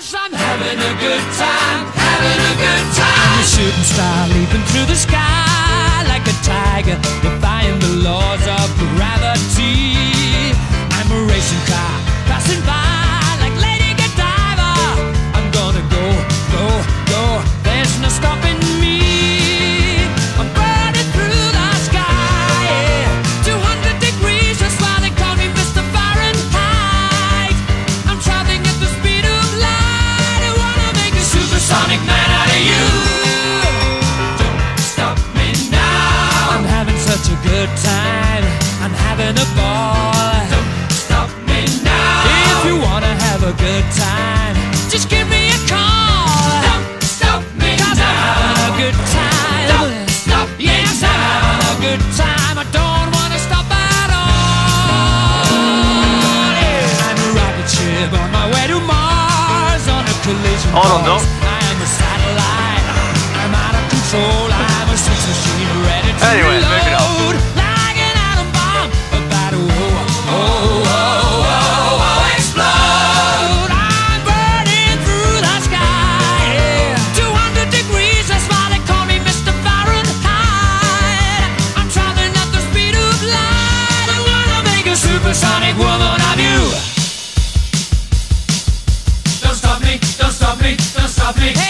me. I'm having a good time, having a good time. I'm a shooting star leaping through the sky like a tiger, defying the laws of gravity. I'm a racing car passing by like Lady Godiva. I'm gonna go, go, go. There's no stopping good time, just give me a call. Don't stop me now. I'm having a good time. Don't stop me yes, I'm having a good time. I don't wanna stop at all. Yeah. I'm a rocket ship on my way to Mars on a collision oh, I don't know. course. I am a satellite. I'm out of control. I'm a sex machine ready to Anyways, moving on. Supersonic woman of you. Don't stop me, don't stop me, don't stop me. Hey!